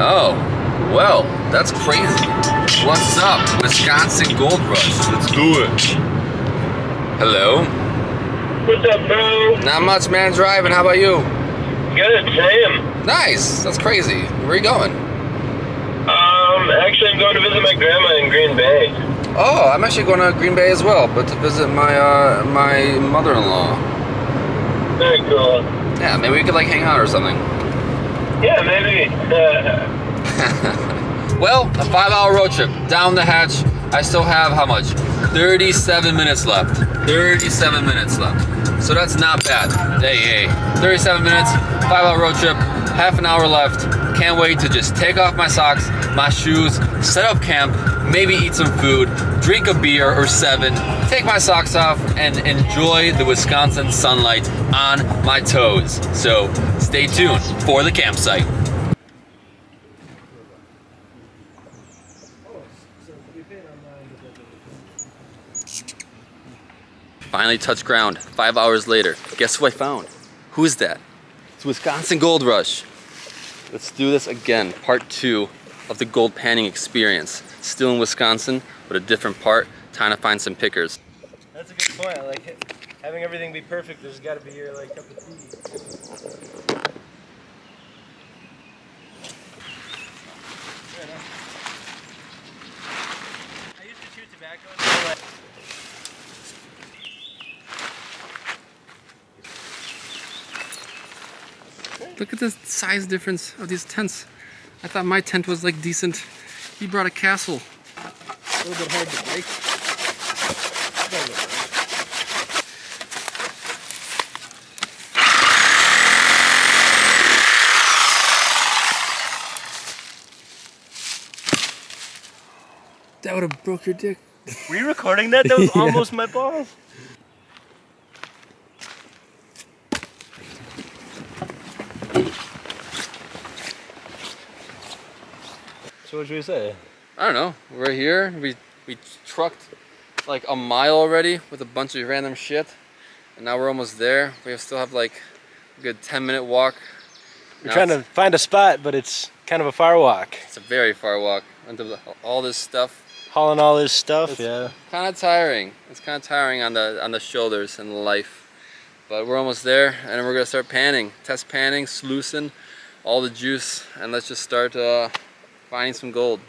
Oh, well, that's crazy. What's up, Wisconsin Gold Rush? Let's do it. Hello? What's up, bro? Not much, man, driving. How about you? Good, Sam. Nice. That's crazy. Where are you going? Um, actually, I'm going to visit my grandma in Green Bay. Oh, I'm actually going to Green Bay as well, but to visit my uh, my mother-in-law. Very cool. Yeah, maybe we could like hang out or something. Yeah, maybe. well, a five-hour road trip down the hatch. I still have how much? 37 minutes left. 37 minutes left. So that's not bad. Hey, hey. 37 minutes, five-hour road trip, half an hour left. Can't wait to just take off my socks, my shoes, set up camp, maybe eat some food, drink a beer or seven, take my socks off, and enjoy the Wisconsin sunlight on my toes. So stay tuned for the campsite. Finally touched ground, five hours later. Guess who I found? Who is that? It's Wisconsin Gold Rush. Let's do this again, part two of the gold panning experience. Still in Wisconsin, but a different part, trying to find some pickers. That's a good point. I like it. having everything be perfect, there's got to be your like cup of tea. I used to chew tobacco Look at the size difference of these tents. I thought my tent was like decent. He brought a castle. A little bit hard to break. That would have broke your dick. Were you recording that? That was Yeah. almost my balls. What should we say? I don't know. We're here. We we trucked like a mile already with a bunch of random shit, and now we're almost there. We still have like a good 10 minute walk. We're Now trying to find a spot, but it's kind of a far walk. It's a very far walk into all this stuff. Hauling all this stuff, It's- yeah. Kind of tiring. It's kind of tiring on the on the shoulders and life, but we're almost there, and we're gonna start panning, test panning, sluicing, all the juice, and let's just start uh, finding some gold.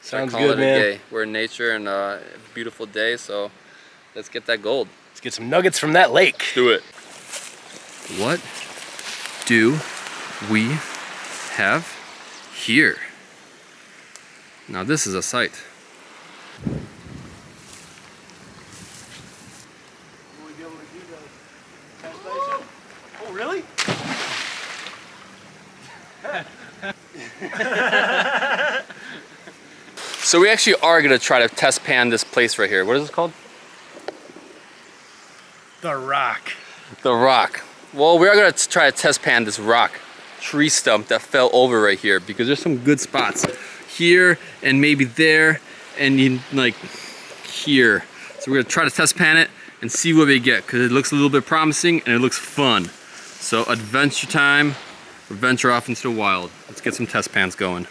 Sounds good, it a man. day. We're in nature and uh, a beautiful day, so let's get that gold. Let's get some nuggets from that lake. Do it. What do we have here? Now this is a sight. Oh, really? So we actually are gonna try to test pan this place right here. What is this called? The rock. The rock. Well, we are gonna try to test pan this rock tree stump that fell over right here because there's some good spots here and maybe there and in like here. So we're gonna try to test pan it and see what we get because it looks a little bit promising and it looks fun. So adventure time, or venture off into the wild. Let's get some test pans going.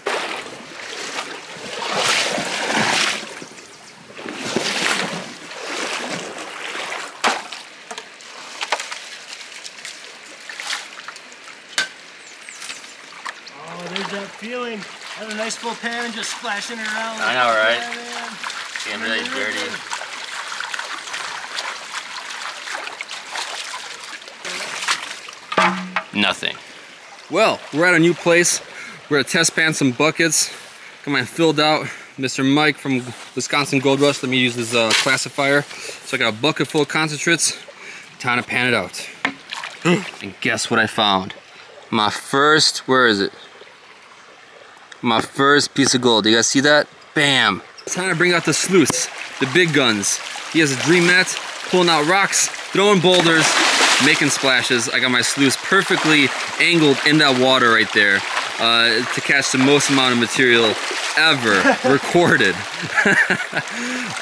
Oh, there's that feeling. Have a nice full pan and just splashing it around. I know, right? Yeah, man. Getting really dirty. Nothing. Well, we're at a new place. We're gonna test pan some buckets. Got mine filled out. Mr. Mike from Wisconsin Gold Rush let me use his uh, classifier. So I got a bucket full of concentrates. Time to pan it out. and guess what I found? My first, where is it? My first piece of gold. You guys see that? Bam. Time to bring out the sluice, the big guns. He has a dream mat, pulling out rocks, throwing boulders, making splashes. I got my sluice perfectly angled in that water right there uh, to catch the most amount of material ever recorded.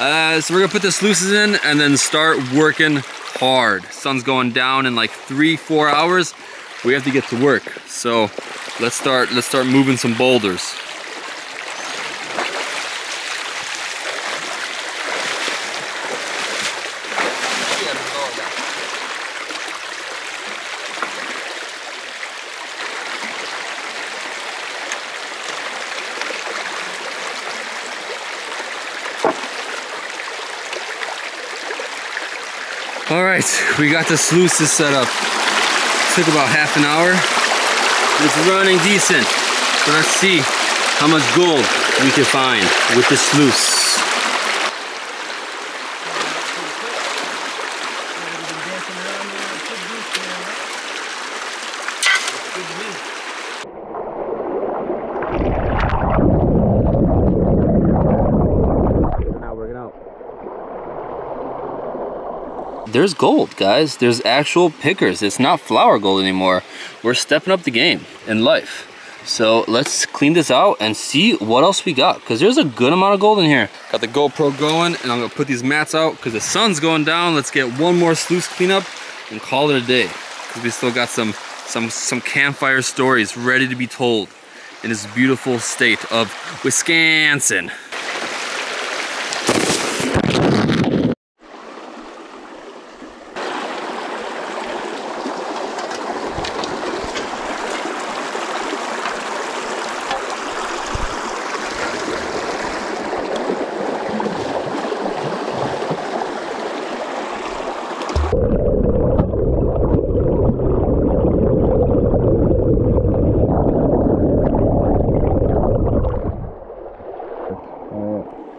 uh, so we're gonna put the sluices in and then start working hard. Sun's going down in like three, four hours we have to get to work. So let's start, let's start moving some boulders. All right, we got the sluices set up. Took about half an hour. It's running decent. So let's see how much gold we can find with this sluice. There's gold, guys. There's actual pickers. It's not flour gold anymore. We're stepping up the game in life. So let's clean this out and see what else we got. Cause there's a good amount of gold in here. Got the GoPro going and I'm gonna put these mats out cause the sun's going down. Let's get one more sluice cleanup and call it a day. Cause we still got some, some, some campfire stories ready to be told in this beautiful state of Wisconsin.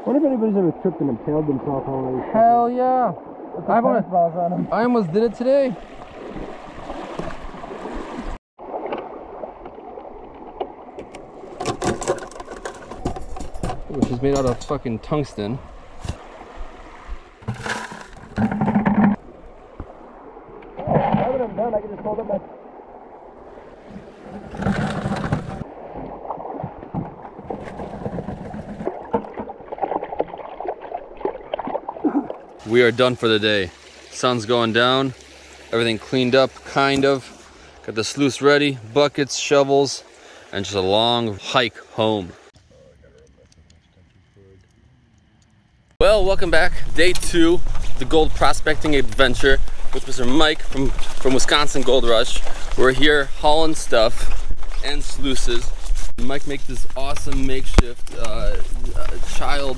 What if anybody's ever tripped and impaled themselves on one of these Hell yeah. I wanna, balls on them? I almost did it today. Which is made out of fucking tungsten. Now that I'm done, I can just hold up my We are done for the day. Sun's going down. Everything cleaned up, kind of. Got the sluice ready, buckets, shovels, and just a long hike home. Well, welcome back. Day two, the gold prospecting adventure with Mr. Mike from, from Wisconsin Gold Rush. We're here hauling stuff and sluices. Mike makes this awesome makeshift uh, uh, child,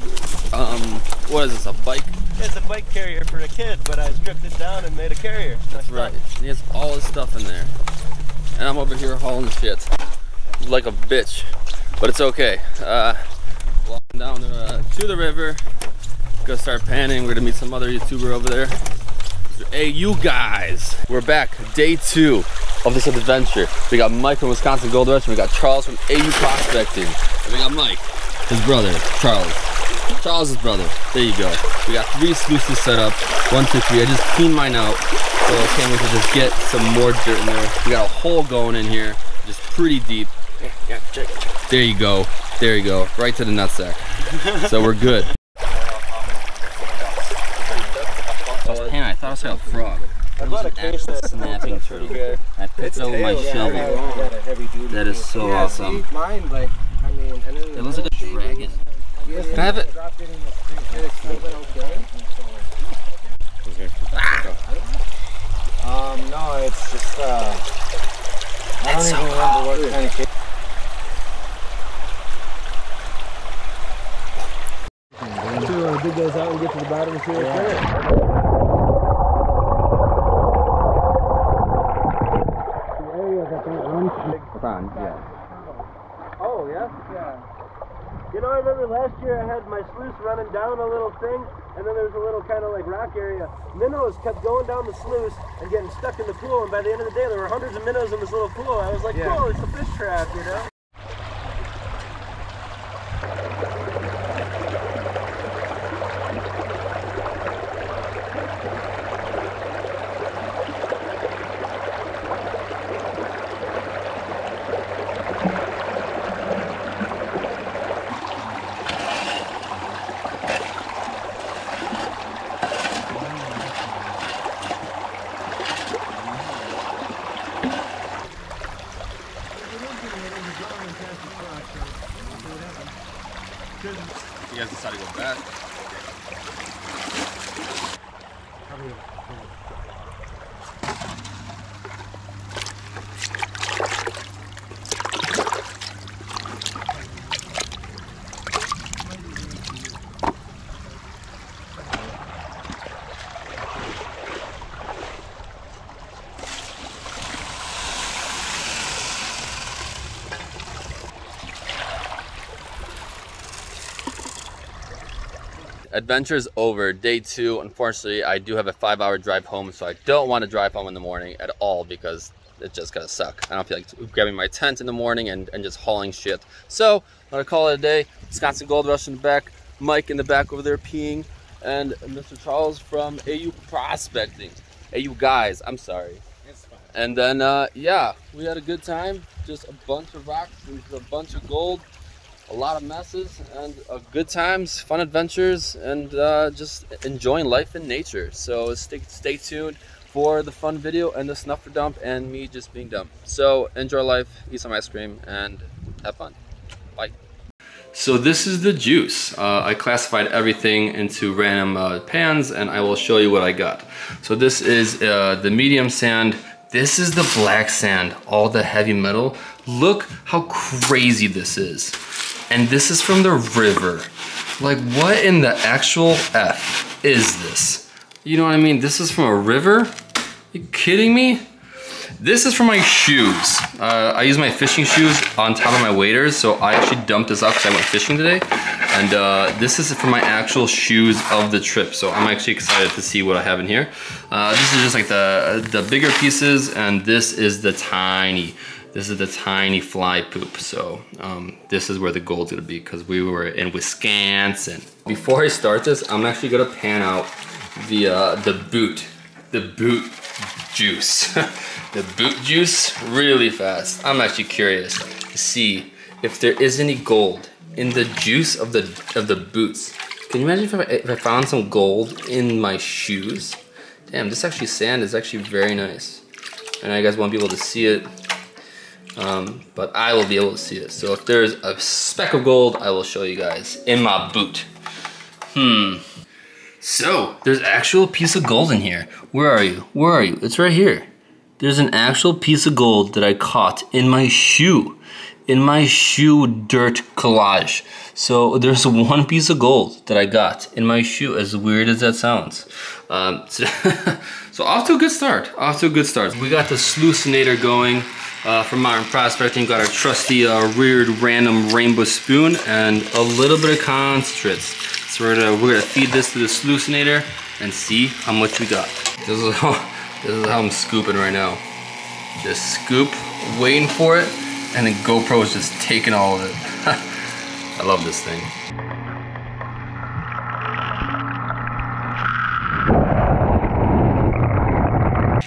um, what is this, a bike? It's a bike carrier for a kid, but I stripped it down and made a carrier. That's right. He has all his stuff in there. And I'm over here hauling shit like a bitch. But it's okay. Uh, walking down to, uh, to the river. Gonna start panning. We're gonna meet some other YouTuber over there. Hey, you guys. We're back. Day two of this adventure. We got Mike from Wisconsin Gold Rush and we got Charles from AU Prospecting. And we got Mike, his brother, Charles. Charles's brother. There you go. We got three sluices set up. One, two, three. I just cleaned mine out. So I can't wait to just get some more dirt in there. We got a hole going in here. Just pretty deep. Yeah, yeah, check check There you go. There you go. Right to the nutsack. so we're good. Man, I thought I saw a frog. I bought a case that snapping turtle. I picked it up with my shovel. That is so awesome. See, mine, like, I mean, and then It looks like a dragon. Can I have it? Um, no, it's just, uh, I don't It's even remember what kind of case. So, uh, dig those out and get to the bottom and see what's there. The area that that runs Fine, yeah. Oh, yeah? Yeah. You know, I remember last year I had my sluice running down a little thing, and then there was a little kind of like rock area. Minnows kept going down the sluice and getting stuck in the pool, and by the end of the day, there were hundreds of minnows in this little pool. I was like, Yeah. cool, it's a fish trap, you know? You guys decided to go back. Adventure's over. Day two, unfortunately, I do have a five hour drive home, so I don't want to drive home in the morning at all because it's just gonna suck. I don't feel like grabbing my tent in the morning and, and just hauling shit. So, I'm gonna call it a day. Wisconsin Gold Rush in the back, Mike in the back over there peeing, and Mr. Charles from AU Prospecting. Ayou Guys, I'm sorry. And then, uh, yeah, we had a good time. Just a bunch of rocks, and a bunch of gold, a lot of messes, and uh, good times, fun adventures, and uh, just enjoying life in nature. So stay, stay tuned for the fun video and the snuffer dump and me just being dumb. So enjoy life, eat some ice cream, and have fun. Bye. So this is the juice. Uh, I classified everything into random uh, pans and I will show you what I got. So this is uh, the medium sand. This is the black sand, all the heavy metal. Look how crazy this is. And this is from the river. Like what in the actual F is this? You know what I mean? This is from a river? you kidding me? This is for my shoes. Uh, I use my fishing shoes on top of my waders, so I actually dumped this up because I went fishing today. And uh, this is for my actual shoes of the trip, so I'm actually excited to see what I have in here. Uh, this is just like the, the bigger pieces, and this is the tiny, this is the tiny fly poop. So um, this is where the gold's gonna be because we were in Wisconsin. Before I start this, I'm actually gonna pan out the, uh, the boot, the boot juice. the boot juice really fast. I'm actually curious to see if there is any gold in the juice of the of the boots. Can you imagine if I, if I found some gold in my shoes? Damn, this actually sand is actually very nice. And I guys won't be able to see it, um, but I will be able to see it. So if there's a speck of gold, I will show you guys in my boot. Hmm. So, there's actual piece of gold in here. Where are you? Where are you? It's right here. There's an actual piece of gold that I caught in my shoe. In my shoe dirt collage. So there's one piece of gold that I got in my shoe, as weird as that sounds. Um, so, so, off to a good start, off to a good start. We got the Sluicinator going uh, from Modern Prospecting. Got our trusty uh, reared random rainbow spoon and a little bit of concentrates. So we're gonna, we're gonna feed this to the Sluicinator and see how much we got. This is how, this is how I'm scooping right now. Just scoop, waiting for it, and the GoPro is just taking all of it. I love this thing.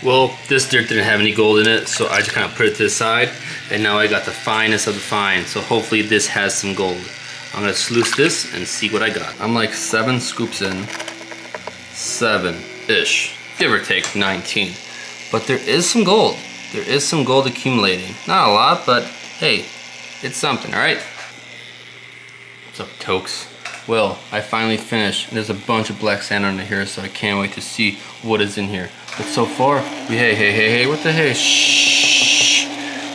Well, this dirt didn't have any gold in it, so I just kind of put it to the side, and now I got the finest of the fine, so hopefully this has some gold. I'm gonna sluice this and see what I got. I'm like seven scoops in, seven-ish, give or take 19. But there is some gold. There is some gold accumulating. Not a lot, but hey, it's something, all right? What's up, tokes? Well, I finally finished. There's a bunch of black sand under here, so I can't wait to see what is in here. But so far, we, hey, hey, hey, hey, what the hey, shh.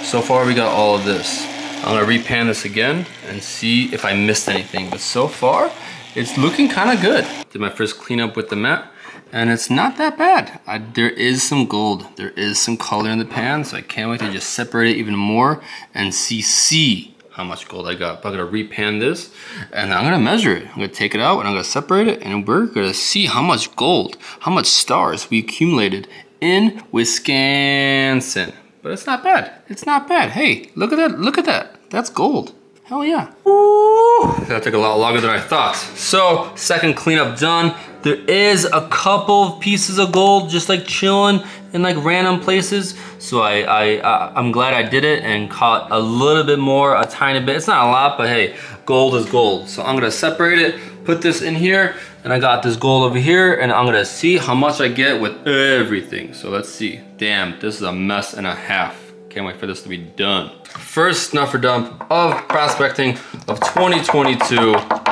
So far, we got all of this. I'm gonna repan this again and see if I missed anything. But so far, it's looking kind of good. Did my first cleanup with the mat and it's not that bad. I, there is some gold. There is some color in the pan, so I can't wait to just separate it even more and see, see how much gold I got. But I'm gonna repan this and I'm gonna measure it. I'm gonna take it out and I'm gonna separate it and we're gonna see how much gold, how much stars we accumulated in Wisconsin. But it's not bad. It's not bad. Hey, look at that. Look at that. That's gold. Hell yeah. Woo! That took a lot longer than I thought. So, second cleanup done. There is a couple of pieces of gold just like chilling in like random places. So I, I, I'm glad I did it and caught a little bit more, a tiny bit. It's not a lot, but hey, gold is gold. So I'm gonna separate it, put this in here, and I got this gold over here, and I'm gonna see how much I get with everything. So let's see. Damn, this is a mess and a half. Can't wait for this to be done. First snuffer dump of prospecting of 2022.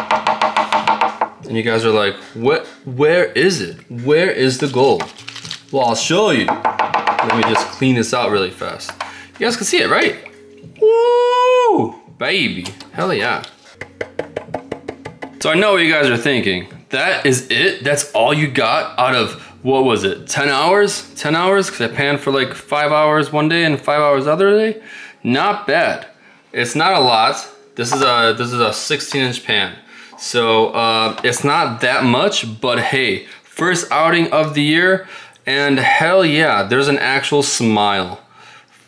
And you guys are like, what, where is it? Where is the gold? Well, I'll show you. Let me just clean this out really fast. You guys can see it, right? Woo! Baby, hell yeah. So I know what you guys are thinking. That is it? That's all you got out of, what was it, 10 hours? 10 hours? Because I panned for like five hours one day and five hours other day? Not bad. It's not a lot. This is a, this is a 16 inch pan. So uh, it's not that much, but hey, first outing of the year, and hell yeah, there's an actual smile.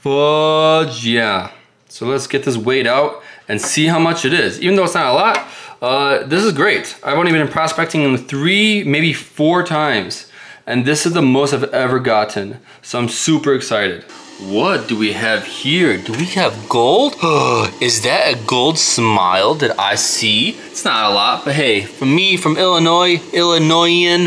Fudge yeah. So let's get this weighed out and see how much it is. Even though it's not a lot, uh, this is great. I've only been prospecting in three, maybe four times. And this is the most I've ever gotten. So I'm super excited. What do we have here? Do we have gold? is that a gold smile that I see? It's not a lot, but hey, from me, from Illinois, Illinoisan,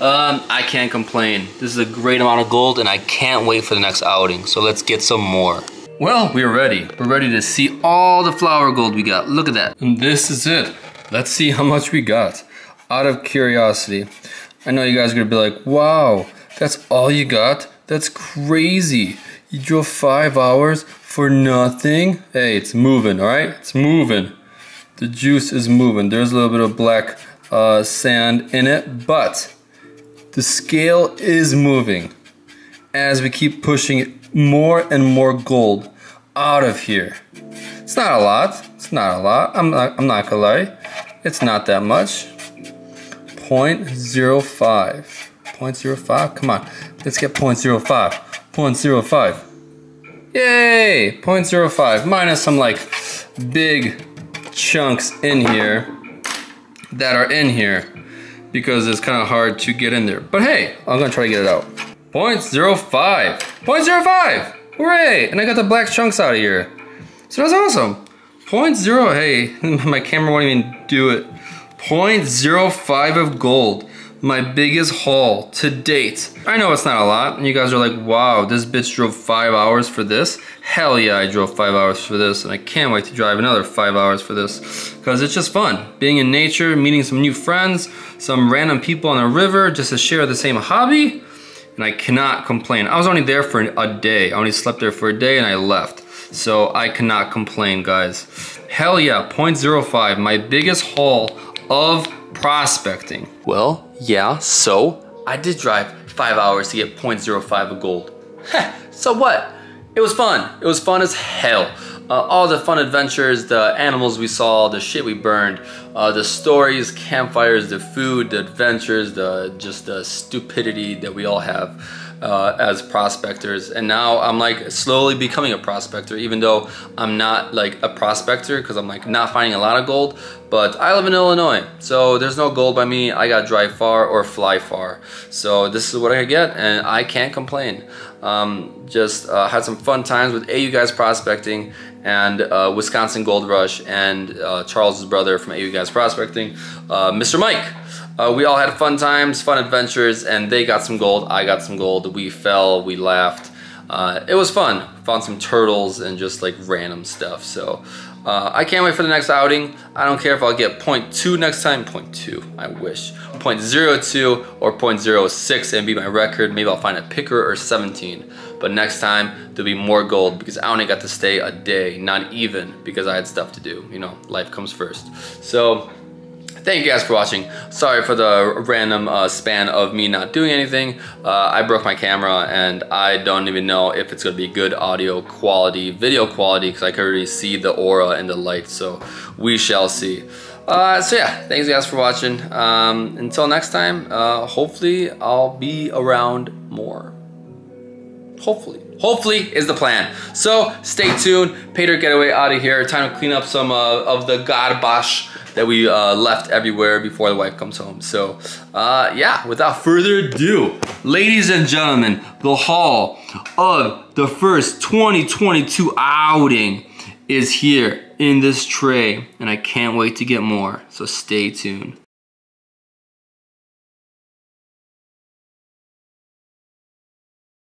um, I can't complain. This is a great amount of gold and I can't wait for the next outing. So let's get some more. Well, we're ready. We're ready to see all the flour gold we got. Look at that. And this is it. Let's see how much we got. Out of curiosity. I know you guys are gonna be like, wow, that's all you got? That's crazy. You drove five hours for nothing? Hey, it's moving, all right? It's moving. The juice is moving. There's a little bit of black uh, sand in it, but the scale is moving as we keep pushing more and more gold out of here. It's not a lot. It's not a lot. I'm not, I'm not gonna lie. It's not that much. 0.05. 0.05? Come on. Let's get 0.05. 0.05. Yay! 0.05 minus some like big chunks in here that are in here because it's kind of hard to get in there. But hey, I'm gonna try to get it out. 0.05. 0.05! Hooray! And I got the black chunks out of here. So that's awesome. 0.0, hey, my camera won't even do it. 0.05 of gold. My biggest haul to date. I know it's not a lot, and you guys are like, wow, this bitch drove five hours for this. Hell yeah, I drove five hours for this, and I can't wait to drive another five hours for this, because it's just fun. Being in nature, meeting some new friends, some random people on a river, just to share the same hobby, and I cannot complain. I was only there for a day. I only slept there for a day and I left. So I cannot complain, guys. Hell yeah, 0.05, my biggest haul of prospecting. Well, yeah, so I did drive five hours to get 0.05 of gold. so what? It was fun. It was fun as hell. Uh, all the fun adventures, the animals we saw, the shit we burned, uh, the stories, campfires, the food, the adventures, the just the stupidity that we all have uh, as prospectors. And now I'm like slowly becoming a prospector, even though I'm not like a prospector because I'm like not finding a lot of gold. But I live in Illinois, so there's no gold by me. I got drive far or fly far. So this is what I get, and I can't complain. Um, just uh, had some fun times with Ayou Guys Prospecting and uh, Wisconsin Gold Rush and uh, Charles's brother from Ayou Guys Prospecting, uh, Mr. Mike. Uh, we all had fun times, fun adventures, and they got some gold, I got some gold. We fell, we laughed. Uh, it was fun. Found some turtles and just like random stuff. So uh, I can't wait for the next outing. I don't care if I'll get 0.2 next time. 0.2, I wish. 0.02 or 0.06 and be my record. Maybe I'll find a picker or 17. But next time, there'll be more gold because I only got to stay a day, not even because I had stuff to do. You know, life comes first. So thank you guys for watching. Sorry for the random uh, span of me not doing anything. Uh, I broke my camera and I don't even know if it's gonna be good audio quality, video quality, because I can already see the aura and the light, so we shall see. Uh, so yeah, thanks guys for watching. Um, until next time, uh, hopefully I'll be around more. Hopefully. Hopefully is the plan. So stay tuned. Paydirt Getaway out of here. Time to clean up some uh, of the garbage that we uh, left everywhere before the wife comes home. So uh, yeah, without further ado, ladies and gentlemen, the haul of the first 2022 outing is here in this tray and I can't wait to get more. So stay tuned.